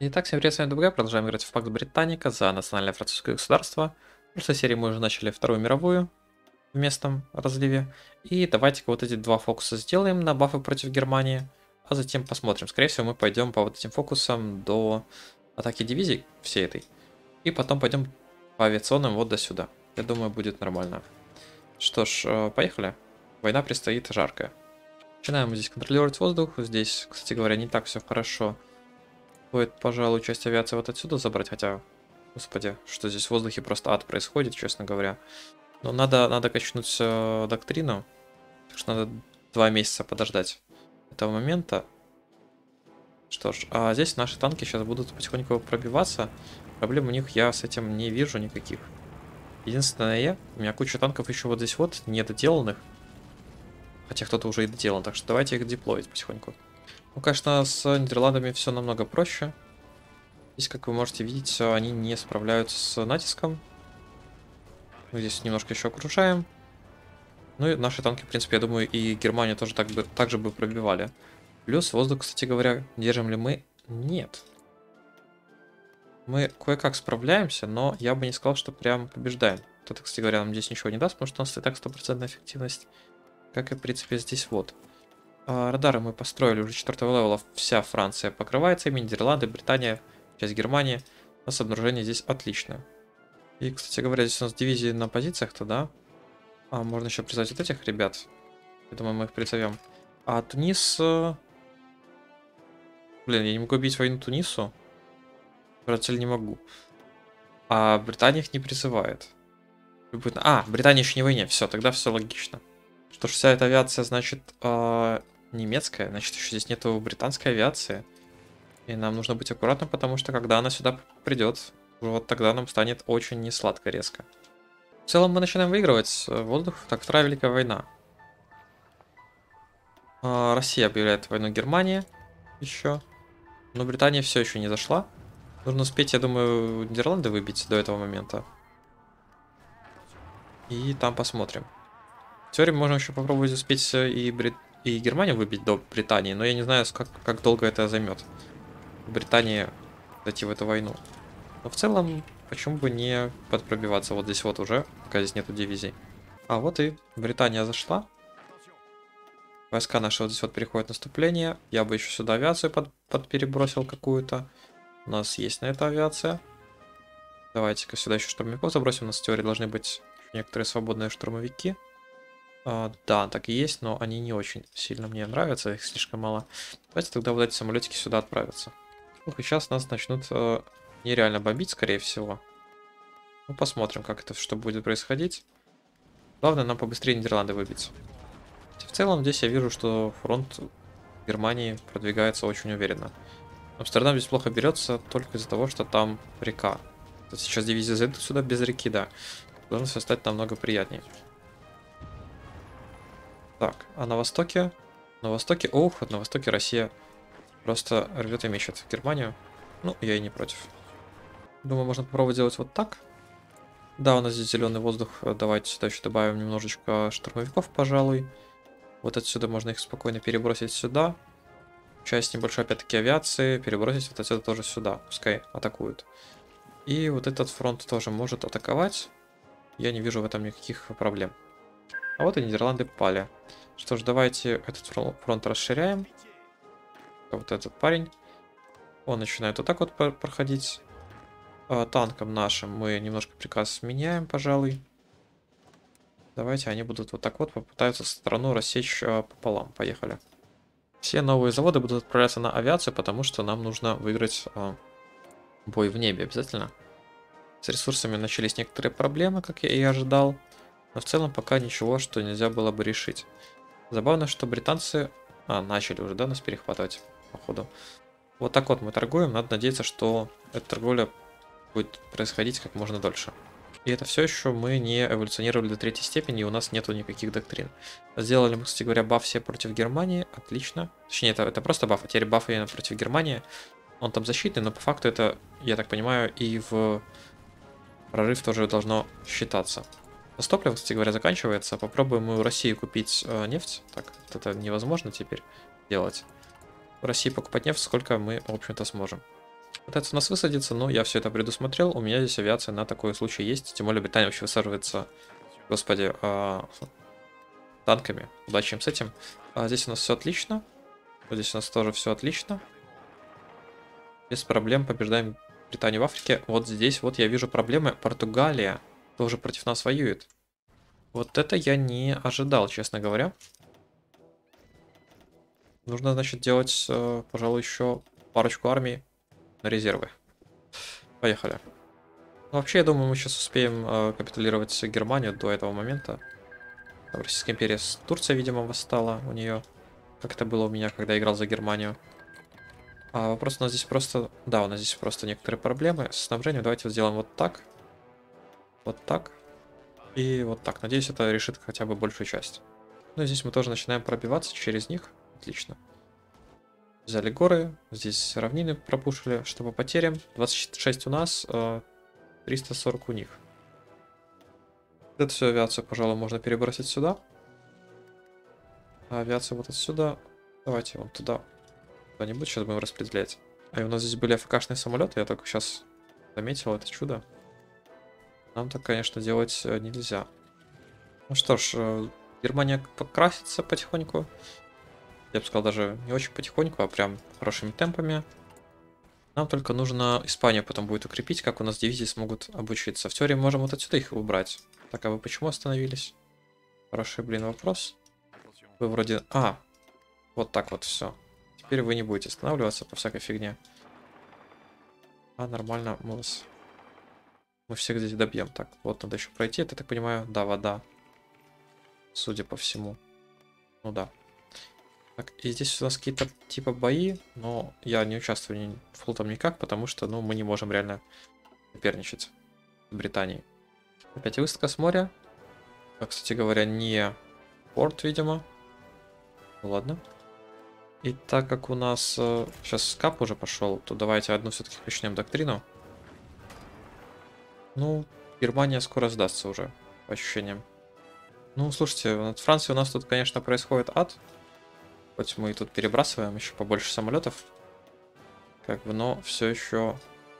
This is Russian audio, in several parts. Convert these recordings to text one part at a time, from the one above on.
Итак, всем привет, с вами ДБГ, продолжаем играть в Пакт Британика за национальное французское государство. В прошлой серии мы уже начали Вторую мировую в местном разливе. И давайте-ка вот эти два фокуса сделаем на бафы против Германии, а затем посмотрим. Скорее всего, мы пойдем по вот этим фокусам до атаки дивизий всей этой. И потом пойдем по авиационным вот до сюда. Я думаю, будет нормально. Что ж, э, поехали. Война предстоит жаркая. Начинаем здесь контролировать воздух. Здесь, кстати говоря, не так все хорошо Стоит, пожалуй, часть авиации вот отсюда забрать, хотя, господи, что здесь в воздухе просто ад происходит, честно говоря. Но надо, надо качнуть э, доктрину, так что надо два месяца подождать этого момента. Что ж, а здесь наши танки сейчас будут потихоньку пробиваться. Проблем у них я с этим не вижу никаких. Единственное, у меня куча танков еще вот здесь вот, недоделанных. Хотя кто-то уже и доделан, так что давайте их деплоить потихоньку. Ну, конечно, с Нидерландами все намного проще. Здесь, как вы можете видеть, они не справляются с натиском. Мы здесь немножко еще окружаем. Ну и наши танки, в принципе, я думаю, и Германию тоже так, бы, так же бы пробивали. Плюс воздух, кстати говоря, держим ли мы? Нет. Мы кое-как справляемся, но я бы не сказал, что прям побеждаем. Это, кстати говоря, нам здесь ничего не даст, потому что у нас и так стопроцентная эффективность. Как и, в принципе, здесь вот. А, радары мы построили уже 4 левела. Вся Франция покрывается ими, Нидерланды, Британия, часть Германии. У нас обнаружение здесь отличное. И, кстати говоря, здесь у нас дивизии на позициях-то, да? А, можно еще призвать вот этих ребят. Я думаю, мы их призовем. А Тунис... Э, блин, я не могу убить войну Тунису. Братель не могу. А Британия их не призывает. А, Британия еще не в войне. Все, тогда все логично. Что ж, вся эта авиация, значит, э, немецкая, значит, еще здесь нету британской авиации. И нам нужно быть аккуратным, потому что когда она сюда придет, вот тогда нам станет очень несладко резко. В целом мы начинаем выигрывать воздух, так вторая Великая война. А, Россия объявляет войну Германии еще. Но Британия все еще не зашла. Нужно успеть, я думаю, Нидерланды выбить до этого момента. И там посмотрим. В теории можно еще попробовать успеть и Брит и Германию выбить до Британии, но я не знаю, как, как долго это займет. Британии зайти в эту войну. Но в целом, почему бы не подпробиваться вот здесь вот уже, пока здесь нету дивизий. А вот и Британия зашла. Войска наши вот здесь вот переходят наступление. Я бы еще сюда авиацию под, подперебросил какую-то. У нас есть на это авиация. Давайте-ка сюда еще штурмовиков забросим. У нас в теории должны быть некоторые свободные штурмовики. А, да, так и есть, но они не очень сильно мне нравятся, их слишком мало. Давайте тогда вот эти самолетики сюда отправятся. Ух, и сейчас нас начнут э, нереально бомбить, скорее всего. Ну, посмотрим, как это что будет происходить. Главное нам побыстрее Нидерланды выбить. В целом, здесь я вижу, что фронт Германии продвигается очень уверенно. Амстердам здесь плохо берется только из-за того, что там река. Сейчас дивизия зайдут сюда без реки, да. Должно все стать намного приятнее. Так, а на востоке? На востоке, ох, на востоке Россия просто рвет и мечет Германию. Ну, я и не против. Думаю, можно попробовать сделать вот так. Да, у нас здесь зеленый воздух. Давайте сюда еще добавим немножечко штурмовиков, пожалуй. Вот отсюда можно их спокойно перебросить сюда. Часть небольшой, опять-таки, авиации перебросить вот отсюда тоже сюда. Пускай атакуют. И вот этот фронт тоже может атаковать. Я не вижу в этом никаких проблем. А вот и Нидерланды пали. Что ж, давайте этот фронт расширяем. Вот этот парень. Он начинает вот так вот проходить. А, танком нашим мы немножко приказ меняем, пожалуй. Давайте они будут вот так вот попытаются страну рассечь а, пополам. Поехали. Все новые заводы будут отправляться на авиацию, потому что нам нужно выиграть а, бой в небе обязательно. С ресурсами начались некоторые проблемы, как я и ожидал. Но в целом пока ничего, что нельзя было бы решить. Забавно, что британцы... А, начали уже, да, нас перехватывать, походу. Вот так вот мы торгуем. Надо надеяться, что эта торговля будет происходить как можно дольше. И это все еще мы не эволюционировали до третьей степени, и у нас нету никаких доктрин. Сделали мы, кстати говоря, баф все против Германии. Отлично. Точнее, это, это просто баф, а теперь баф именно против Германии. Он там защитный, но по факту это, я так понимаю, и в прорыв тоже должно считаться. У топливо, кстати говоря, заканчивается. Попробуем мы у России купить э, нефть. Так, вот это невозможно теперь делать. В России покупать нефть, сколько мы, в общем-то, сможем. пытается у нас высадиться, но я все это предусмотрел. У меня здесь авиация на такой случай есть. Тем более Британия вообще высаживается, господи, э, танками. Удачи им с этим. А здесь у нас все отлично. Вот здесь у нас тоже все отлично. Без проблем побеждаем Британию в Африке. Вот здесь вот я вижу проблемы. Португалия тоже против нас воюет. Вот это я не ожидал, честно говоря. Нужно, значит, делать, э, пожалуй, еще парочку армий на резервы. Поехали. Ну, вообще, я думаю, мы сейчас успеем э, капитулировать Германию до этого момента. Там Российская империя с Турция, видимо, восстала у нее. Как это было у меня, когда я играл за Германию. А вопрос у нас здесь просто... Да, у нас здесь просто некоторые проблемы с снабжением. Давайте вот сделаем вот так. Вот так. И вот так. Надеюсь, это решит хотя бы большую часть. Ну и здесь мы тоже начинаем пробиваться через них. Отлично. Взяли горы. Здесь равнины пропушили. Что по потерям? 26 у нас, 340 э, у них. Эту всю авиацию, пожалуй, можно перебросить сюда. А авиация вот отсюда. Давайте вон туда. Куда-нибудь сейчас будем распределять. А у нас здесь были АФКшные самолеты. Я только сейчас заметил это чудо. Нам так, конечно, делать э, нельзя. Ну что ж, э, Германия покрасится потихоньку. Я бы сказал, даже не очень потихоньку, а прям хорошими темпами. Нам только нужно Испанию потом будет укрепить, как у нас дивизии смогут обучиться. В теории можем вот отсюда их убрать. Так, а вы почему остановились? Хороший, блин, вопрос. Вы вроде... А, вот так вот все. Теперь вы не будете останавливаться по всякой фигне. А, нормально, мы вас... Мы всех здесь добьем. Так, вот надо еще пройти. Это, так понимаю, да, вода. Судя по всему. Ну да. Так, и здесь у нас какие-то типа бои, но я не участвую ни, флотом никак, потому что, ну, мы не можем реально соперничать с Британией. Опять выставка с моря. А, кстати говоря, не порт, видимо. Ну, ладно. И так как у нас э, сейчас скап уже пошел, то давайте одну все-таки начнем доктрину. Ну, Германия скоро сдастся уже, по ощущениям. Ну, слушайте, над Францией у нас тут, конечно, происходит ад. Хоть мы и тут перебрасываем еще побольше самолетов. Как бы, но все еще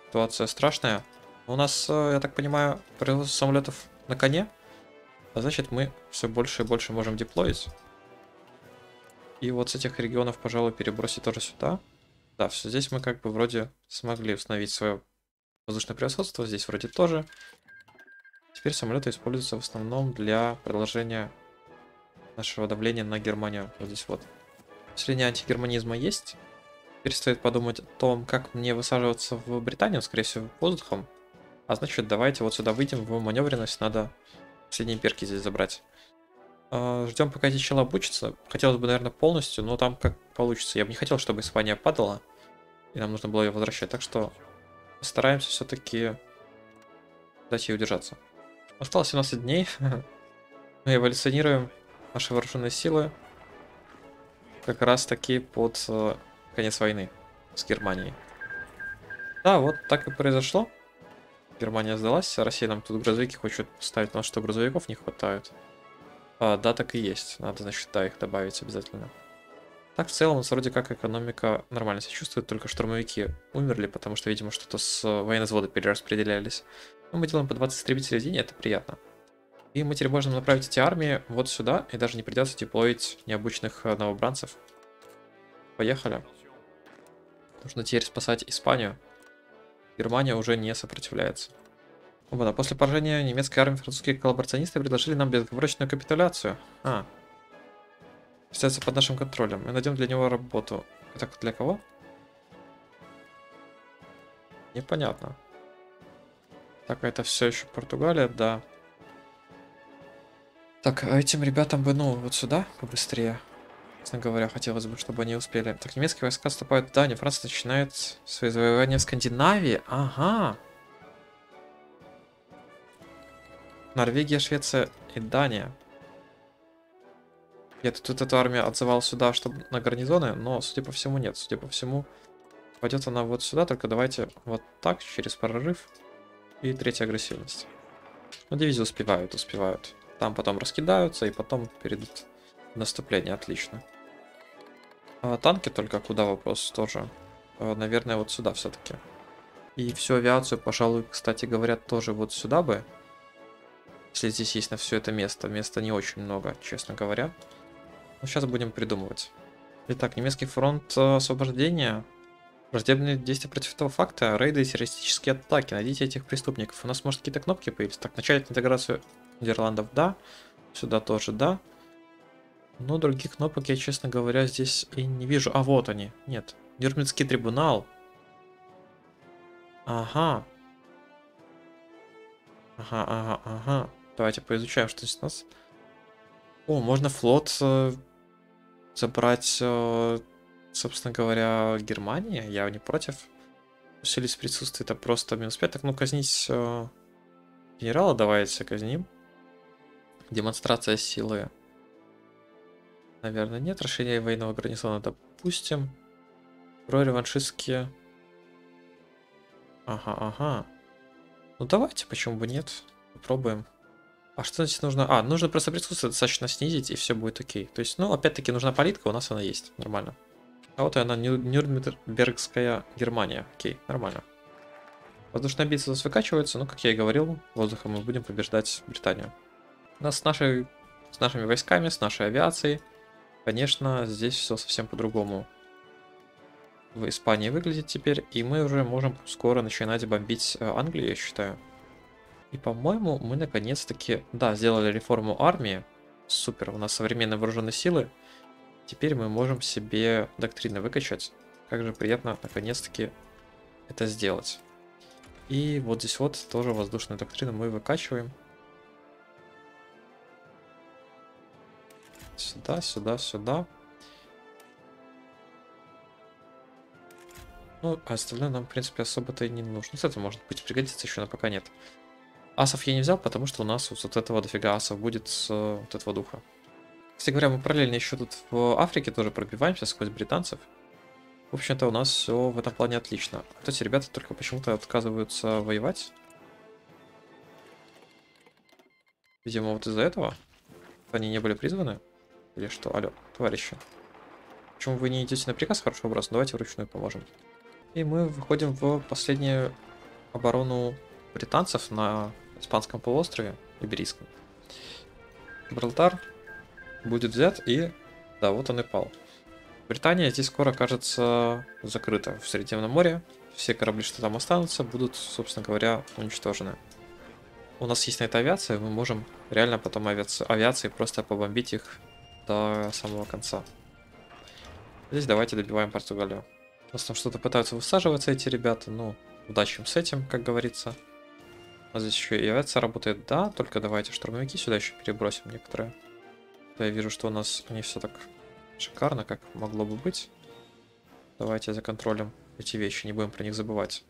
ситуация страшная. У нас, э, я так понимаю, производство самолетов на коне. А значит, мы все больше и больше можем деплоить. И вот с этих регионов, пожалуй, перебросить тоже сюда. Да, все здесь мы как бы вроде смогли установить свое воздушное превосходство. Здесь вроде тоже. Теперь самолеты используются в основном для продолжения нашего давления на Германию. Вот здесь вот. Средняя антигерманизма есть. Теперь стоит подумать о том, как мне высаживаться в Британию, скорее всего, воздухом. А значит, давайте вот сюда выйдем в маневренность, надо средние перки здесь забрать. А, Ждем, пока эти челы обучатся. Хотелось бы, наверное, полностью, но там как получится. Я бы не хотел, чтобы Испания падала, и нам нужно было ее возвращать. Так что постараемся все-таки дать ей удержаться. Осталось 17 дней. Мы эволюционируем наши вооруженные силы как раз таки под э, конец войны с Германией. Да, вот так и произошло. Германия сдалась, Россия нам тут грузовики хочет ставить, потому что грузовиков не хватает. А, да, так и есть. Надо, значит, да, их добавить обязательно. Так, в целом, у нас вроде как экономика нормально себя чувствует, только штурмовики умерли, потому что, видимо, что-то с военной взвода перераспределялись. Но мы делаем по 20 истребителей в день, это приятно. И мы теперь можем направить эти армии вот сюда, и даже не придется деплоить необычных э, новобранцев. Поехали. Нужно теперь спасать Испанию. Германия уже не сопротивляется. Вот, а после поражения немецкой армии французские коллаборационисты предложили нам безоговорочную капитуляцию. А. Остается под нашим контролем. Мы найдем для него работу. Это для кого? Непонятно. Так, это все еще Португалия, да. Так, а этим ребятам бы, ну, вот сюда побыстрее. Честно говоря, хотелось бы, чтобы они успели. Так, немецкие войска вступают в Данию. Франция начинает свои завоевания в Скандинавии. Ага. Норвегия, Швеция и Дания. Я тут, эту армию отзывал сюда, чтобы на гарнизоны, но, судя по всему, нет. Судя по всему, пойдет она вот сюда, только давайте вот так, через прорыв. И третья агрессивность. Ну, дивизии успевают, успевают. Там потом раскидаются и потом перейдут в наступление. Отлично. А танки только куда вопрос тоже? А, наверное, вот сюда все-таки. И всю авиацию, пожалуй, кстати говоря, тоже вот сюда бы. Если здесь есть на все это место. Места не очень много, честно говоря. Но сейчас будем придумывать. Итак, немецкий фронт э, освобождения. Враждебные действия против этого факта. Рейды и террористические атаки. Найдите этих преступников. У нас, может, какие-то кнопки появились. Так, начать интеграцию Нидерландов, да. Сюда тоже, да. Но других кнопок я, честно говоря, здесь и не вижу. А, вот они. Нет. Нюрнбергский трибунал. Ага. Ага, ага, ага. Давайте поизучаем, что здесь у нас. О, можно флот э, забрать, э, собственно говоря, Германии. Я не против. Усилить присутствие, это просто минус 5. Так, ну казнить э, генерала давайте казним. Демонстрация силы. Наверное, нет. Расширение военного гарнизона допустим. Про реваншистские. Ага, ага. Ну давайте, почему бы нет. Попробуем. А что здесь нужно? А, нужно просто присутствие достаточно снизить, и все будет окей. То есть, ну, опять-таки, нужна политика, у нас она есть. Нормально. А вот и она, Нюрнбергская Германия. Окей, нормально. Воздушная битва выкачивается, ну, как я и говорил, воздухом мы будем побеждать Британию. У нас с, нашей, с нашими войсками, с нашей авиацией, конечно, здесь все совсем по-другому в Испании выглядит теперь, и мы уже можем скоро начинать бомбить э, Англию, я считаю. И, по-моему, мы наконец-таки, да, сделали реформу армии. Супер, у нас современные вооруженные силы. Теперь мы можем себе доктрины выкачать. Как же приятно, наконец-таки, это сделать. И вот здесь вот тоже воздушную доктрину мы выкачиваем. Сюда, сюда, сюда. Ну, а остальное нам, в принципе, особо-то и не нужно. Ну, это может быть пригодится еще, но пока нет. Асов я не взял, потому что у нас вот этого дофига асов будет с вот этого духа. Кстати говоря, мы параллельно еще тут в Африке тоже пробиваемся сквозь британцев. В общем-то, у нас все в этом плане отлично. Вот эти ребята только почему-то отказываются воевать. Видимо, вот из-за этого они не были призваны. Или что? Алло, товарищи. Почему вы не идете на приказ? Хорошо, вопрос. Давайте вручную поможем. И мы выходим в последнюю оборону британцев на Испанском полуострове, Иберийском. Гибралтар будет взят и... Да, вот он и пал. Британия здесь скоро окажется закрыта в Средиземном море. Все корабли, что там останутся, будут, собственно говоря, уничтожены. У нас есть на это авиация, мы можем реально потом авиаци... авиацией просто побомбить их до самого конца. Здесь давайте добиваем Португалию. У нас что-то пытаются высаживаться эти ребята, ну, удачи им с этим, как говорится. А здесь еще и авиация работает, да, только давайте штурмовики сюда еще перебросим некоторые. Я вижу, что у нас не все так шикарно, как могло бы быть. Давайте за контролем эти вещи, не будем про них забывать.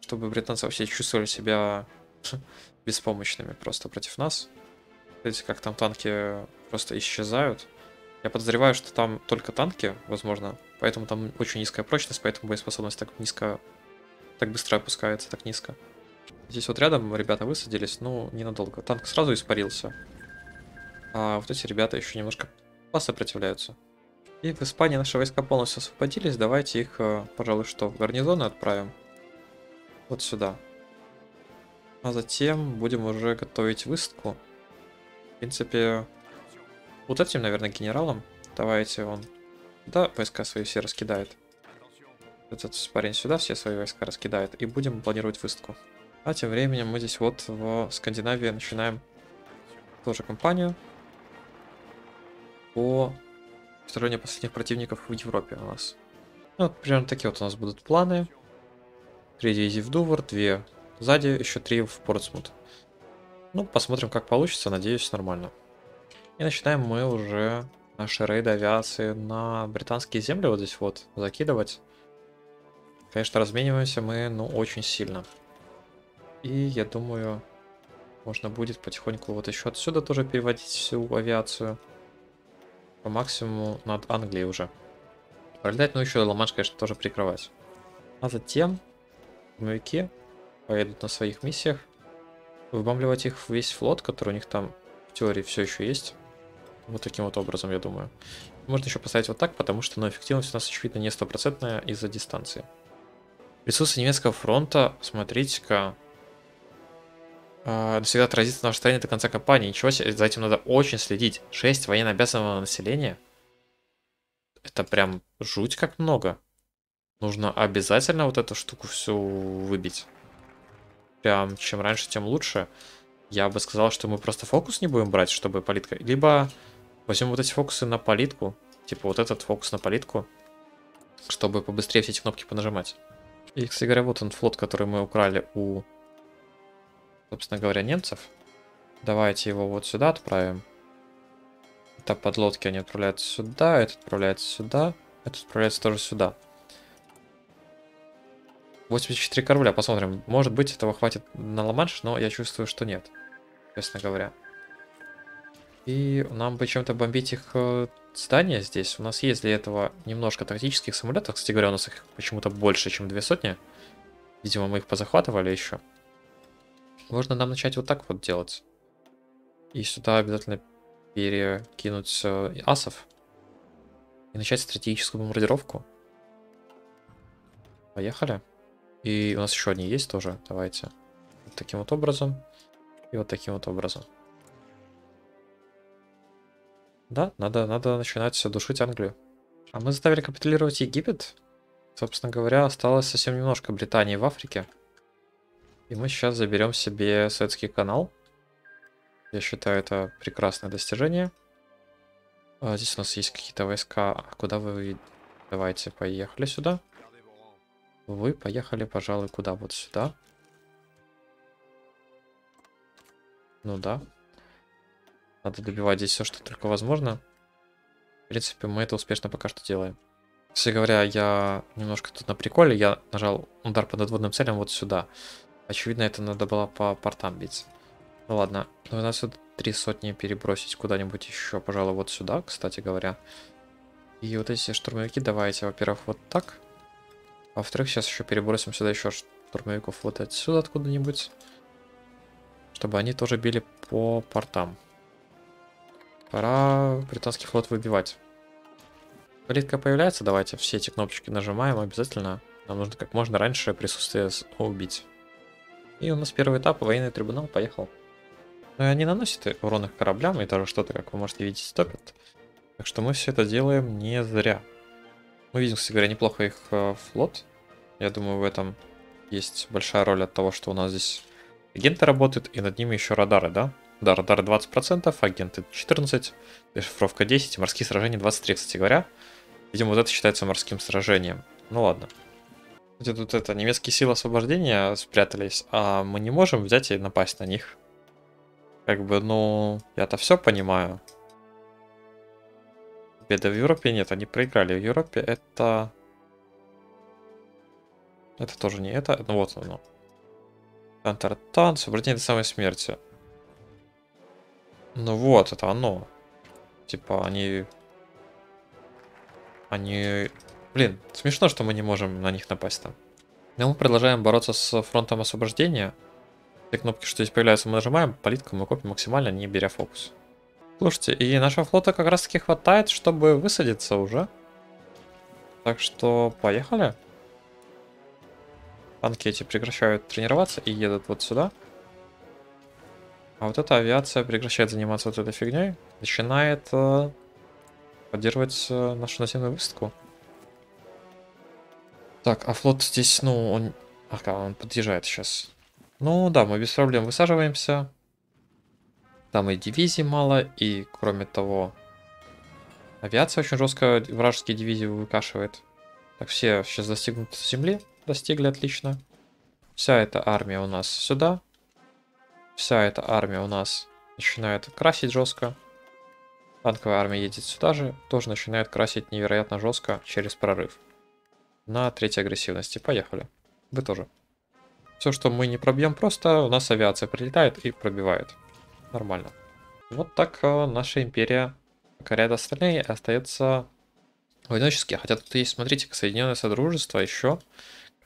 Чтобы британцы вообще чувствовали себя беспомощными просто против нас. Видите, как там танки просто исчезают. Я подозреваю, что там только танки, возможно, поэтому там очень низкая прочность, поэтому боеспособность так низко, так быстро опускается, так низко. Здесь вот рядом ребята высадились, ну, ненадолго. Танк сразу испарился. А вот эти ребята еще немножко посопротивляются. И в Испании наши войска полностью освободились. Давайте их, э, пожалуй, что в гарнизоны отправим. Вот сюда. А затем будем уже готовить высадку. В принципе, вот этим, наверное, генералом. Давайте он... Да, войска свои все раскидает. Этот парень сюда все свои войска раскидает. И будем планировать высадку. А тем временем мы здесь вот в Скандинавии начинаем тоже кампанию по устранению последних противников в Европе у нас. Ну, вот примерно такие вот у нас будут планы. Три дивизии в Дувр, две сзади, еще три в Портсмут. Ну, посмотрим, как получится, надеюсь, нормально. И начинаем мы уже наши рейды авиации на британские земли вот здесь вот закидывать. Конечно, размениваемся мы, ну, очень сильно. И я думаю, можно будет потихоньку вот еще отсюда тоже переводить всю авиацию. По максимуму над Англией уже. Пролетать, ну еще Ла-Манш, конечно, тоже прикрывать. А затем штурмовики поедут на своих миссиях. Выбомбливать их весь флот, который у них там в теории все еще есть. Вот таким вот образом, я думаю. Можно еще поставить вот так, потому что ну, эффективность у нас, очевидно, не стопроцентная из-за дистанции. Присутствие немецкого фронта, смотрите-ка, э, всегда отразится на наше состояние до конца кампании. Ничего себе, за этим надо очень следить. 6 военно обязанного населения. Это прям жуть как много. Нужно обязательно вот эту штуку всю выбить. Прям чем раньше, тем лучше. Я бы сказал, что мы просто фокус не будем брать, чтобы политка... Либо возьмем вот эти фокусы на политку. Типа вот этот фокус на политку. Чтобы побыстрее все эти кнопки понажимать. И, кстати говоря, вот он флот, который мы украли у, собственно говоря, немцев. Давайте его вот сюда отправим. Это подлодки, они отправляются сюда, этот отправляется сюда, этот отправляется тоже сюда. 84 корабля, посмотрим. Может быть, этого хватит на ла но я чувствую, что нет, честно говоря. И нам бы чем-то бомбить их э, здания здесь. У нас есть для этого немножко тактических самолетов. Кстати говоря, у нас их почему-то больше, чем две сотни. Видимо, мы их позахватывали еще. Можно нам начать вот так вот делать. И сюда обязательно перекинуть э, асов. И начать стратегическую бомбардировку. Поехали. И у нас еще одни есть тоже. Давайте. Вот таким вот образом. И вот таким вот образом. Да, надо, надо начинать душить Англию. А мы заставили капитулировать Египет. Собственно говоря, осталось совсем немножко Британии в Африке. И мы сейчас заберем себе Советский канал. Я считаю, это прекрасное достижение. А, здесь у нас есть какие-то войска. А куда вы... Давайте, поехали сюда. Вы поехали, пожалуй, куда? Вот сюда. Ну да. Надо добивать здесь все, что только возможно. В принципе, мы это успешно пока что делаем. Кстати говоря, я немножко тут на приколе. Я нажал удар по надводным целям вот сюда. Очевидно, это надо было по портам бить. Ну ладно. У нас тут три сотни перебросить куда-нибудь еще, пожалуй, вот сюда, кстати говоря. И вот эти штурмовики давайте, во-первых, вот так. А во-вторых, сейчас еще перебросим сюда еще штурмовиков вот отсюда откуда-нибудь. Чтобы они тоже били по портам. Пора британский флот выбивать. Политика появляется, давайте все эти кнопочки нажимаем обязательно. Нам нужно как можно раньше присутствие убить. И у нас первый этап, военный трибунал, поехал. Но они наносят урон их кораблям, и даже что-то, как вы можете видеть, стопят. Так что мы все это делаем не зря. Мы видим, кстати говоря, неплохо их э, флот. Я думаю, в этом есть большая роль от того, что у нас здесь агенты работают, и над ними еще радары, да? Да, радары 20%, агенты 14%, дешифровка 10, морские сражения 23, кстати говоря. Видимо, вот это считается морским сражением. Ну ладно. Где тут это, немецкие силы освобождения спрятались, а мы не можем взять и напасть на них. Как бы, ну, я-то все понимаю. Беда в Европе нет, они проиграли. В Европе это... Это тоже не это. Ну вот оно. Тан-тар-тан, сопротивление до самой смерти. Ну вот, это оно. Типа, они... Они... Блин, смешно, что мы не можем на них напасть там. Но мы продолжаем бороться с фронтом освобождения. Все кнопки, что здесь появляются, мы нажимаем. Политику мы копим максимально, не беря фокус. Слушайте, и нашего флота как раз таки хватает, чтобы высадиться уже. Так что поехали. Танки эти прекращают тренироваться и едут вот сюда. А вот эта авиация прекращает заниматься вот этой фигней. Начинает э, поддерживать э, нашу наземную высадку. Так, а флот здесь, ну, он... Ага, он подъезжает сейчас. Ну да, мы без проблем высаживаемся. Там и дивизий мало, и кроме того, авиация очень жестко вражеские дивизии выкашивает. Так, все сейчас достигнут земли, достигли отлично. Вся эта армия у нас сюда. Вся эта армия у нас начинает красить жестко. Танковая армия едет сюда же, тоже начинает красить невероятно жестко через прорыв. На третьей агрессивности. Поехали. Вы тоже. Все, что мы не пробьем просто, у нас авиация прилетает и пробивает. Нормально. Вот так э, наша империя покоряет остальные и остается в одиночестве. Хотя тут есть, смотрите, Соединенное Содружество еще,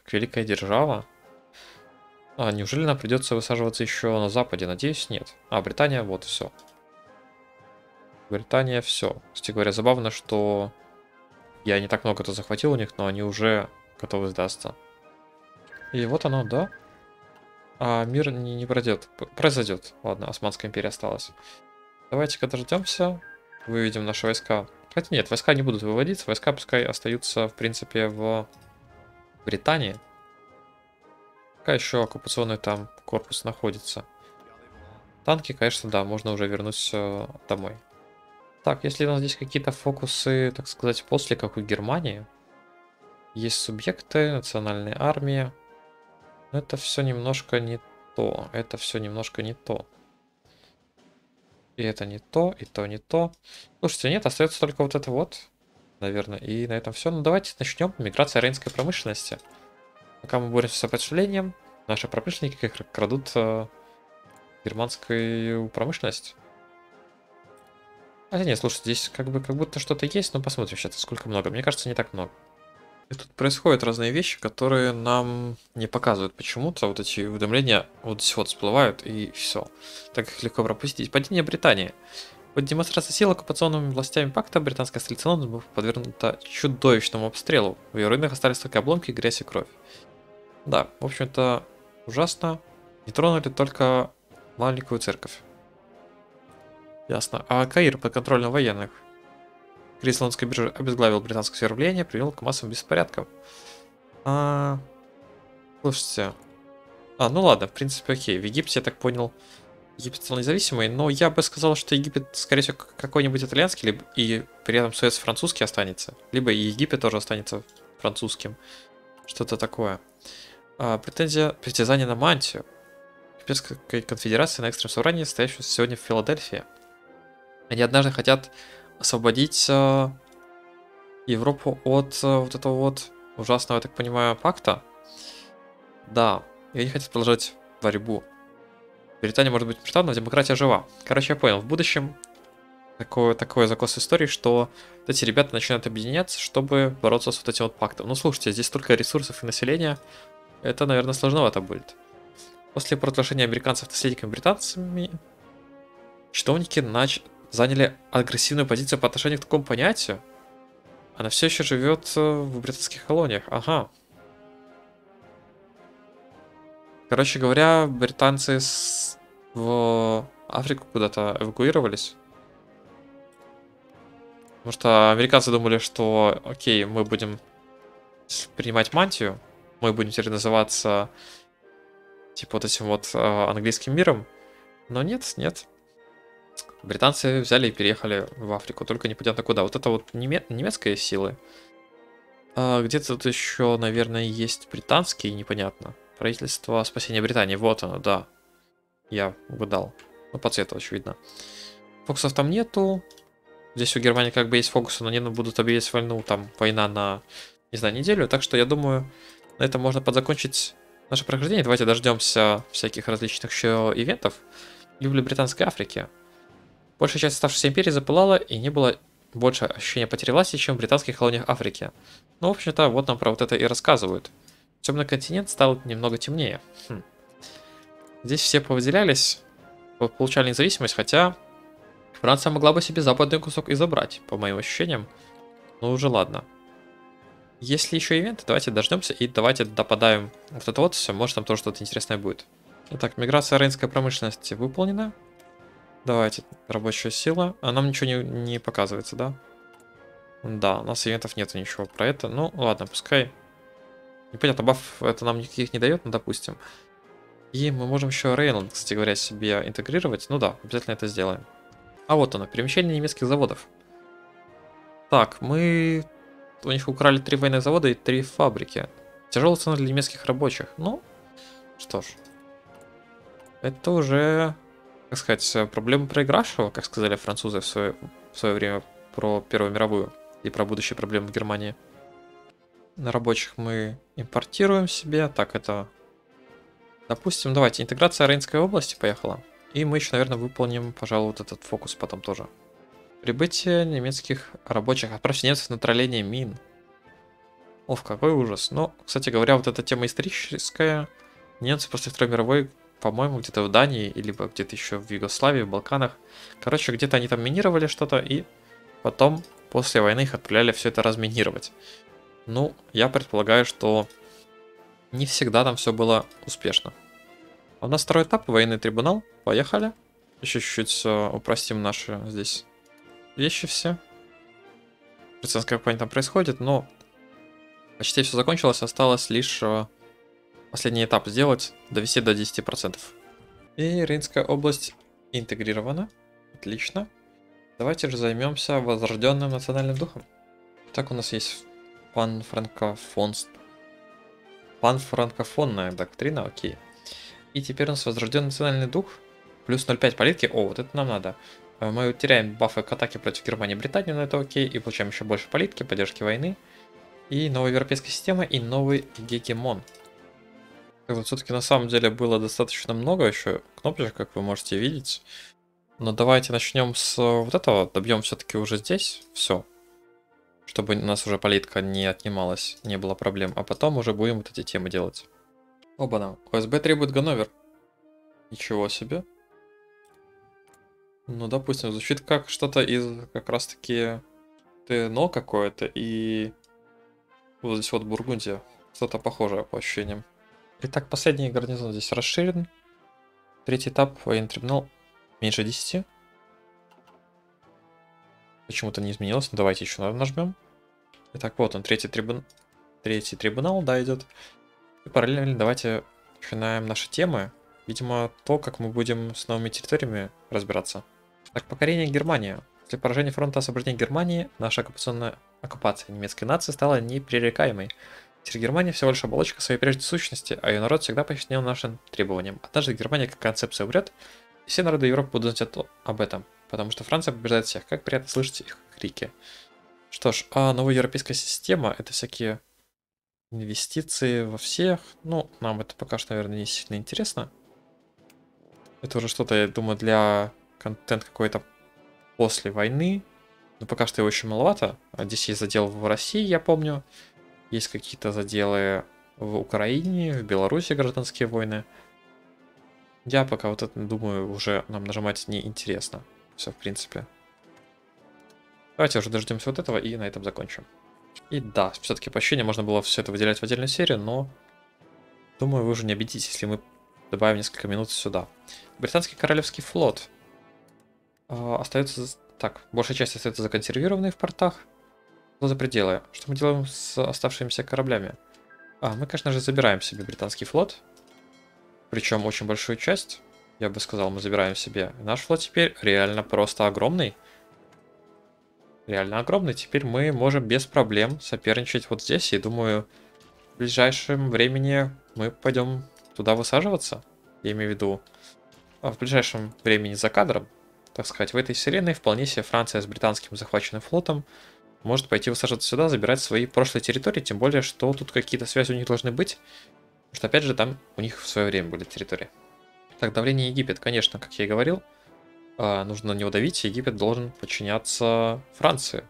как великая держава. А неужели нам придется высаживаться еще на Западе? Надеюсь, нет. А, Британия, вот, все. Британия, все. Кстати говоря, забавно, что я не так много-то захватил у них, но они уже готовы сдаться. И вот оно, да. А мир не, не пройдет. Произойдет. Ладно, Османская империя осталась. Давайте-ка дождемся. Выведем наши войска. Хотя нет, войска не будут выводиться. Войска пускай остаются, в принципе, в Британии. Пока еще оккупационный там корпус находится. Танки, конечно, да, можно уже вернуть э, домой. Так, если у нас здесь какие-то фокусы, так сказать, после, как у Германии. Есть субъекты, национальная армия. Но это все немножко не то. Это все немножко не то. И это не то, и то не то. Слушайте, нет, остается только вот это вот. Наверное, и на этом все. Ну давайте начнем. Миграция рейнской промышленности. Пока мы боремся с сопротивлением, наши промышленники крадут э, германскую промышленность. Хотя нет, слушайте, здесь как бы как будто что-то есть, но посмотрим сейчас, сколько много. Мне кажется, не так много. И тут происходят разные вещи, которые нам не показывают почему-то. Вот эти уведомления вот здесь вот всплывают, и все. Так их легко пропустить. Падение Британии. Под демонстрацией сил оккупационными властями пакта британская столица Лондон была подвергнута чудовищному обстрелу. В ее руинах остались только обломки, грязь и кровь. Да, в общем-то, ужасно. Не тронули только маленькую церковь. Ясно. А Каир под контролем военных? Кризис лондонской биржи обезглавил британское сверление, привел к массовым беспорядкам. А... Слушайте. А, ну ладно, в принципе, окей. В Египте, я так понял, Египет стал независимый, но я бы сказал, что Египет, скорее всего, какой-нибудь итальянский, либо и при этом Суэц французский останется. Либо и Египет тоже останется французским. Что-то такое. А, претензия, притязание на мантию. Европейской конфедерации на экстренном собрании, стоящемся сегодня в Филадельфии. Они однажды хотят освободить э, Европу от э, вот этого вот ужасного, я так понимаю, пакта. Да, и они хотят продолжать борьбу. Британия может быть мертва, но демократия жива. Короче, я понял, в будущем такое, такой закос истории, что вот эти ребята начинают объединяться, чтобы бороться с вот этим вот пактом. Ну, слушайте, здесь столько ресурсов и населения, это, наверное, сложновато будет. После провозглашения американцев наследниками британцами, чиновники нач... заняли агрессивную позицию по отношению к такому понятию. Она все еще живет э, в британских колониях. Ага. Короче говоря, британцы с... в Африку куда-то эвакуировались. Потому что американцы думали, что окей, мы будем принимать мантию, мы будем теперь называться типа вот этим вот э, английским миром. Но нет, нет. Британцы взяли и переехали в Африку, только непонятно куда. Вот это вот неме немецкие силы. А, Где-то тут еще, наверное, есть британские, непонятно. Правительство спасения Британии, вот оно, да. Я угадал. Ну, по цвету, очевидно. Фокусов там нету. Здесь у Германии как бы есть фокусы, но они будут объявить войну, там, война на, не знаю, неделю. Так что я думаю, на этом можно подзакончить наше прохождение. Давайте дождемся всяких различных еще ивентов. Люблю Британской Африки. Большая часть оставшейся империи запылала, и не было больше ощущения потери власти, чем в британских колониях Африки. Ну, в общем-то, вот нам про вот это и рассказывают. Темный континент стал немного темнее. Хм. Здесь все повыделялись, получали независимость, хотя Франция могла бы себе западный кусок и забрать, по моим ощущениям. Ну уже ладно. Если еще ивенты, давайте дождемся и давайте допадаем вот это вот все, может там тоже что-то интересное будет. Итак, миграция рейнской промышленности выполнена. Давайте, рабочая сила. А нам ничего не, не показывается, да? Да, у нас ивентов нету ничего про это. Ну, ладно, пускай. Непонятно, баф это нам никаких не дает, но допустим. И мы можем еще Рейнланд, кстати говоря, себе интегрировать. Ну да, обязательно это сделаем. А вот оно, перемещение немецких заводов. Так, мы... У них украли три военных завода и три фабрики. Тяжелая цена для немецких рабочих. Ну, что ж. Это уже как сказать, проблема проигравшего, как сказали французы в свое, в свое время про Первую мировую и про будущие проблемы в Германии. На рабочих мы импортируем себе. Так, это... Допустим, давайте, интеграция Рейнской области поехала. И мы еще, наверное, выполним, пожалуй, вот этот фокус потом тоже. Прибытие немецких рабочих. Отправьте немцев на тролление мин. Ох, какой ужас. Но, кстати говоря, вот эта тема историческая. Немцы после Второй мировой по-моему, где-то в Дании, либо где-то еще в Югославии, в Балканах. Короче, где-то они там минировали что-то, и потом после войны их отправляли все это разминировать. Ну, я предполагаю, что не всегда там все было успешно. А у нас второй этап, военный трибунал. Поехали. Еще чуть-чуть э, упростим наши здесь вещи все. Процентская кампания там происходит, но почти все закончилось. Осталось лишь э, последний этап сделать, довести до 10%. И Рейнская область интегрирована. Отлично. Давайте же займемся возрожденным национальным духом. Так у нас есть панфранкофонство. Панфранкофонная доктрина, окей. И теперь у нас возрожденный национальный дух. Плюс 0,5 политики. О, вот это нам надо. Э, мы теряем бафы к атаке против Германии и Британии, но это окей. И получаем еще больше политики, поддержки войны. И новая европейская система, и новый гегемон. Вот все-таки на самом деле было достаточно много еще кнопочек, как вы можете видеть. Но давайте начнем с вот этого. Добьем все-таки уже здесь все. Чтобы у нас уже политика не отнималась, не было проблем. А потом уже будем вот эти темы делать. Оба-на. ОСБ требует Ганновер. Ничего себе. Ну, допустим, звучит как что-то из как раз-таки ТНО какое-то и вот здесь вот Бургундия. Что-то похожее по ощущениям. Итак, последний гарнизон здесь расширен. Третий этап, военный трибунал, меньше 10. Почему-то не изменилось, но давайте еще нажмем. Итак, вот он, третий, трибун... третий трибунал, да, идет. И параллельно давайте начинаем наши темы. Видимо, то, как мы будем с новыми территориями разбираться. Так, покорение Германии. После поражения фронта освобождения Германии, наша оккупационная оккупация немецкой нации стала непререкаемой. Теперь Германия всего лишь оболочка своей прежней сущности, а ее народ всегда подчинен нашим требованиям. Однажды Германия как концепция умрет, и все народы Европы будут знать об этом, потому что Франция побеждает всех. Как приятно слышать их крики. Что ж, а новая европейская система это всякие инвестиции во всех. Ну, нам это пока что, наверное, не сильно интересно. Это уже что-то, я думаю, для контент какой-то после войны. Но пока что его очень маловато. А здесь есть задел в России, я помню. Есть какие-то заделы в Украине, в Беларуси гражданские войны. Я пока вот это, думаю, уже нам нажимать не интересно. Все, в принципе. Давайте уже дождемся вот этого и на этом закончим. И да, все-таки по ощущениям можно было все это выделять в отдельную серию, но думаю, вы уже не обидитесь, если мы добавим несколько минут сюда. Британский королевский флот э, остается... Так, большая часть остается законсервированной в портах. Но за пределы. Что мы делаем с оставшимися кораблями? А, мы, конечно же, забираем себе британский флот. Причем очень большую часть, я бы сказал, мы забираем себе. Наш флот теперь реально просто огромный. Реально огромный. Теперь мы можем без проблем соперничать вот здесь. И думаю, в ближайшем времени мы пойдем туда высаживаться. Я имею в виду а в ближайшем времени за кадром. Так сказать, в этой вселенной вполне себе Франция с британским захваченным флотом может пойти высаживаться сюда, забирать свои прошлые территории, тем более, что тут какие-то связи у них должны быть, потому что, опять же, там у них в свое время были территории. Так, давление Египет, конечно, как я и говорил, а, нужно на него давить, Египет должен подчиняться Франции,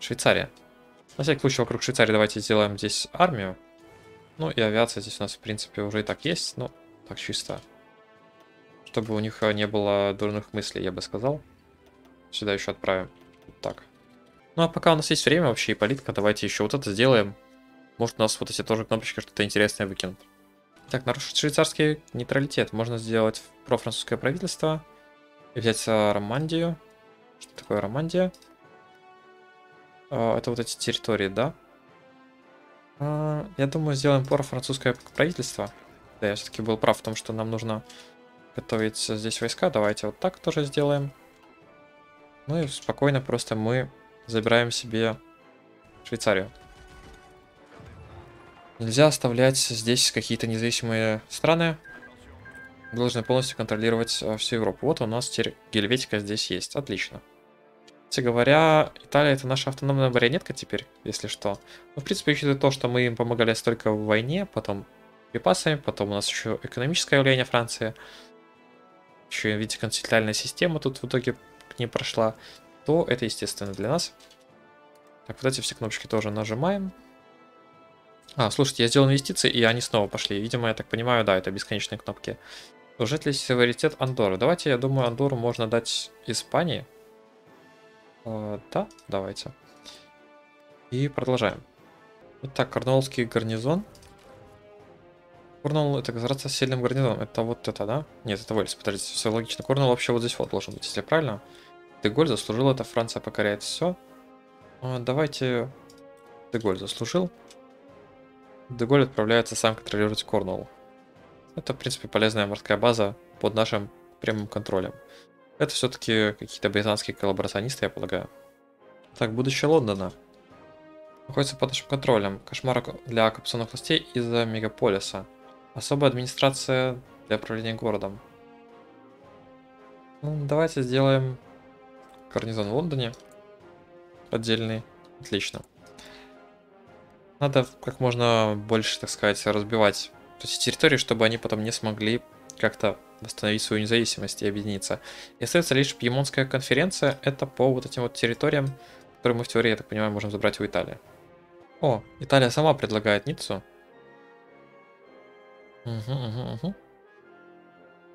Швейцария. На всякий случай вокруг Швейцарии давайте сделаем здесь армию. Ну и авиация здесь у нас, в принципе, уже и так есть, но так чисто. Чтобы у них не было дурных мыслей, я бы сказал. Сюда еще отправим. Так. Ну а пока у нас есть время вообще и политика, давайте еще вот это сделаем. Может у нас вот эти тоже кнопочки что-то интересное выкинут. Так, нарушить швейцарский нейтралитет. Можно сделать профранцузское правительство. И взять а, Романдию. Что такое Романдия? А, это вот эти территории, да? А, я думаю, сделаем профранцузское правительство. Да, я все-таки был прав в том, что нам нужно готовить здесь войска. Давайте вот так тоже сделаем. Ну и спокойно просто мы забираем себе Швейцарию. Нельзя оставлять здесь какие-то независимые страны. должны полностью контролировать э, всю Европу. Вот у нас теперь Гельветика здесь есть. Отлично. Кстати говоря, Италия это наша автономная марионетка теперь, если что. Ну, в принципе, учитывая то, что мы им помогали столько в войне, потом припасами, потом у нас еще экономическое явление Франции, еще, видите, континентальная система тут в итоге к ней прошла то это естественно для нас. Так, вот эти все кнопочки тоже нажимаем. А, слушайте, я сделал инвестиции, и они снова пошли. Видимо, я так понимаю, да, это бесконечные кнопки. Служит ли суверенитет Андоры? Давайте, я думаю, Андору можно дать Испании. Э, да, давайте. И продолжаем. Итак, Корнуоллский гарнизон. Корнуолл это государство с сильным гарнизоном. Это вот это, да? Нет, это Уэльс, подождите, все логично. Корнуолл вообще вот здесь вот должен быть, если правильно. Деголь заслужил это, Франция покоряет все. А, давайте... Деголь заслужил. Деголь отправляется сам контролировать Корнуолл. Это, в принципе, полезная морская база под нашим прямым контролем. Это все-таки какие-то британские коллаборационисты, я полагаю. Так, будущее Лондона. Находится под нашим контролем. Кошмар для оккупационных властей из-за мегаполиса. Особая администрация для управления городом. Ну, давайте сделаем гарнизон в Лондоне. Отдельный. Отлично. Надо как можно больше, так сказать, разбивать эти территории, чтобы они потом не смогли как-то восстановить свою независимость и объединиться. И остается лишь Пьемонтская конференция. Это по вот этим вот территориям, которые мы в теории, я так понимаю, можем забрать у Италии. О, Италия сама предлагает Ниццу. Угу, угу, угу.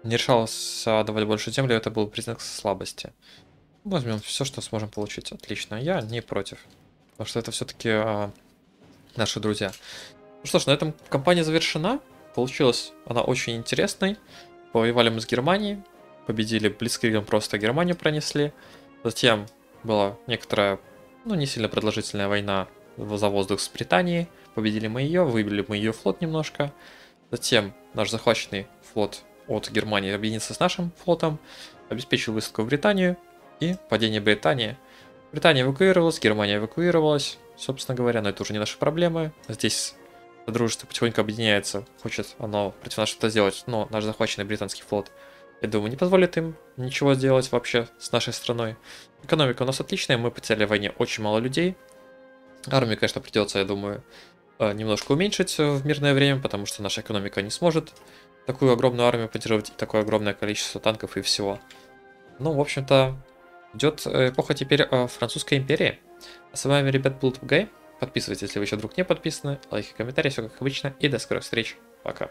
Не решалось давать больше земли, это был признак слабости. Возьмем все, что сможем получить. Отлично. Я не против. Потому что это все-таки а, наши друзья. Ну что ж, на этом кампания завершена. Получилась она очень интересной. Повоевали мы с Германией. Победили Блицкригом, просто Германию пронесли. Затем была некоторая, ну не сильно продолжительная война за воздух с Британией. Победили мы ее, выбили мы ее флот немножко. Затем наш захваченный флот от Германии объединился с нашим флотом, обеспечил высадку в Британию и падение Британии. Британия эвакуировалась, Германия эвакуировалась, собственно говоря, но это уже не наши проблемы. Здесь дружество потихоньку объединяется, хочет оно против нас что-то сделать, но наш захваченный британский флот, я думаю, не позволит им ничего сделать вообще с нашей страной. Экономика у нас отличная, мы потеряли в войне очень мало людей. Армию, конечно, придется, я думаю, Э, немножко уменьшить в мирное время, потому что наша экономика не сможет такую огромную армию поддерживать и такое огромное количество танков и всего. Ну, в общем-то, идет эпоха теперь э, французской империи. С вами, ребят, был Тугай. Подписывайтесь, если вы еще вдруг не подписаны. Лайки, комментарии, все как обычно. И до скорых встреч. Пока.